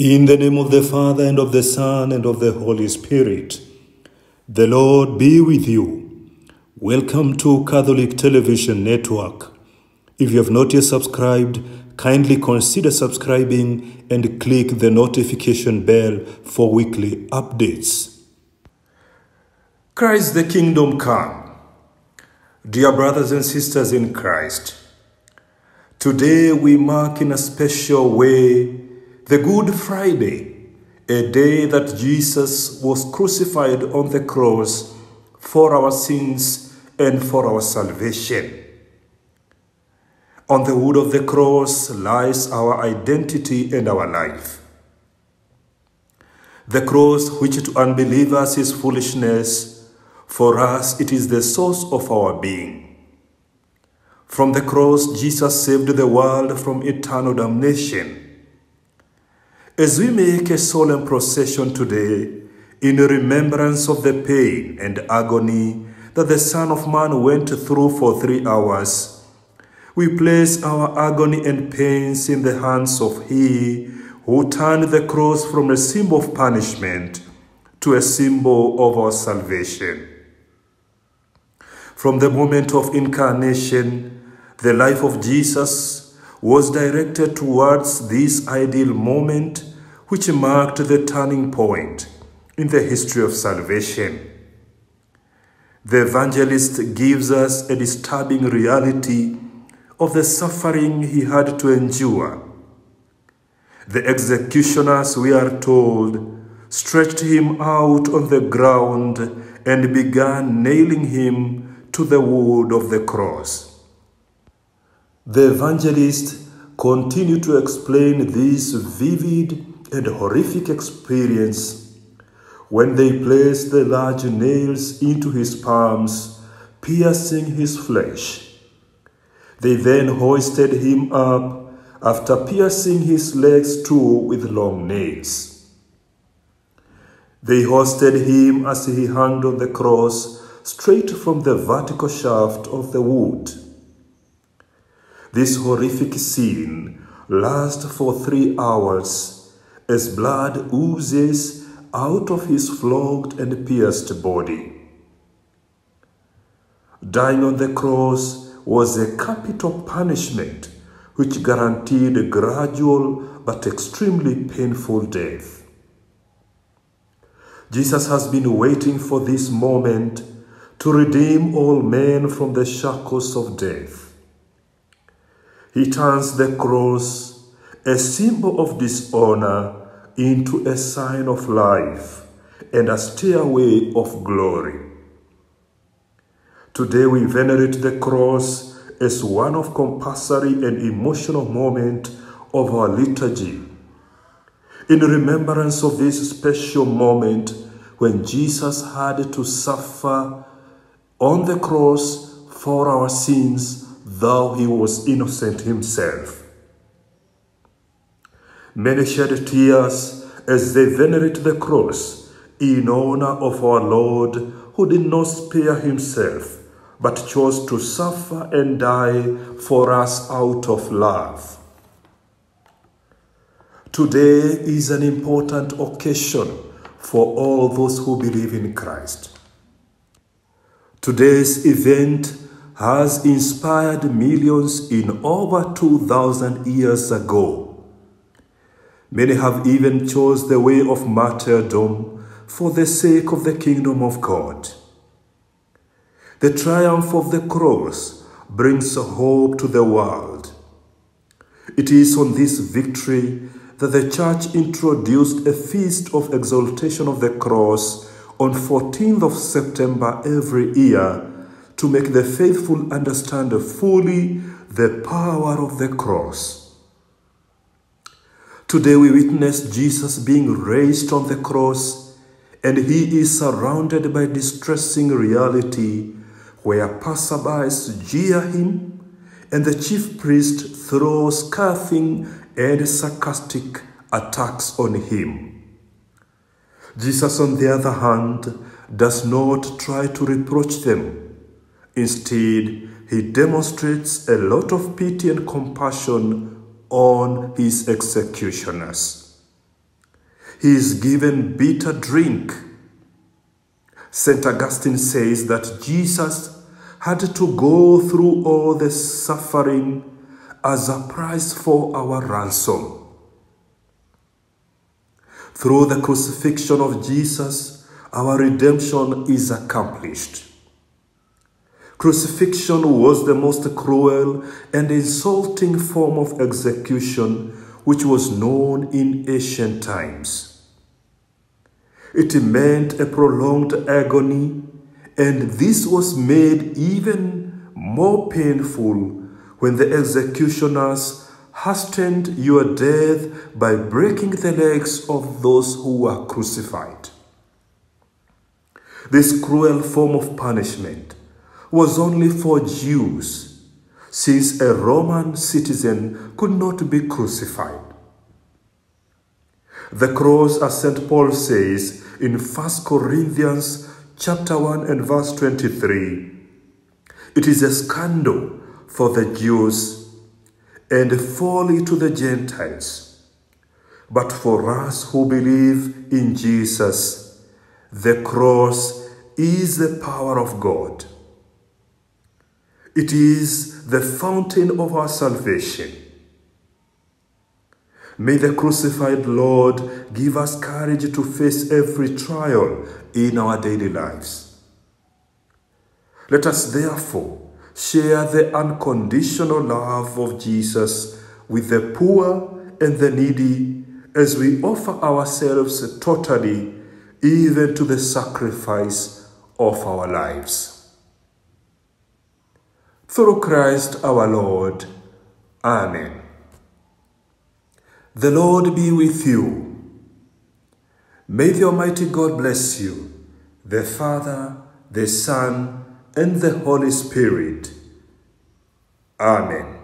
In the name of the Father, and of the Son, and of the Holy Spirit, the Lord be with you. Welcome to Catholic Television Network. If you have not yet subscribed, kindly consider subscribing and click the notification bell for weekly updates. Christ the Kingdom Come. Dear brothers and sisters in Christ, today we mark in a special way the Good Friday, a day that Jesus was crucified on the cross for our sins and for our salvation. On the wood of the cross lies our identity and our life. The cross, which to unbelievers is foolishness, for us it is the source of our being. From the cross, Jesus saved the world from eternal damnation. As we make a solemn procession today in remembrance of the pain and agony that the Son of Man went through for three hours, we place our agony and pains in the hands of He who turned the cross from a symbol of punishment to a symbol of our salvation. From the moment of incarnation, the life of Jesus was directed towards this ideal moment which marked the turning point in the history of salvation. The evangelist gives us a disturbing reality of the suffering he had to endure. The executioners, we are told, stretched him out on the ground and began nailing him to the wood of the cross. The evangelist continued to explain this vivid and horrific experience when they placed the large nails into his palms, piercing his flesh. They then hoisted him up after piercing his legs too with long nails. They hoisted him as he hung on the cross straight from the vertical shaft of the wood. This horrific scene lasted for three hours as blood oozes out of his flogged and pierced body. Dying on the cross was a capital punishment which guaranteed a gradual but extremely painful death. Jesus has been waiting for this moment to redeem all men from the shackles of death. He turns the cross a symbol of dishonor into a sign of life and a stairway of glory. Today we venerate the cross as one of compulsory and emotional moment of our liturgy. In remembrance of this special moment when Jesus had to suffer on the cross for our sins, though he was innocent himself. Many shed tears as they venerate the cross in honor of our Lord who did not spare himself but chose to suffer and die for us out of love. Today is an important occasion for all those who believe in Christ. Today's event has inspired millions in over 2,000 years ago Many have even chose the way of martyrdom for the sake of the kingdom of God. The triumph of the cross brings hope to the world. It is on this victory that the church introduced a feast of exaltation of the cross on 14th of September every year to make the faithful understand fully the power of the cross. Today we witness Jesus being raised on the cross, and he is surrounded by distressing reality where passerbys jeer him, and the chief priest throws scathing and sarcastic attacks on him. Jesus, on the other hand, does not try to reproach them. Instead, he demonstrates a lot of pity and compassion on his executioners. he is given bitter drink. St. Augustine says that Jesus had to go through all the suffering as a price for our ransom. Through the crucifixion of Jesus, our redemption is accomplished. Crucifixion was the most cruel and insulting form of execution which was known in ancient times. It meant a prolonged agony, and this was made even more painful when the executioners hastened your death by breaking the legs of those who were crucified. This cruel form of punishment was only for Jews, since a Roman citizen could not be crucified. The cross, as St. Paul says in 1 Corinthians chapter 1 and verse 23, it is a scandal for the Jews and folly to the Gentiles. But for us who believe in Jesus, the cross is the power of God. It is the fountain of our salvation. May the crucified Lord give us courage to face every trial in our daily lives. Let us therefore share the unconditional love of Jesus with the poor and the needy as we offer ourselves totally, even to the sacrifice of our lives through Christ our Lord. Amen. The Lord be with you. May the Almighty God bless you, the Father, the Son, and the Holy Spirit. Amen.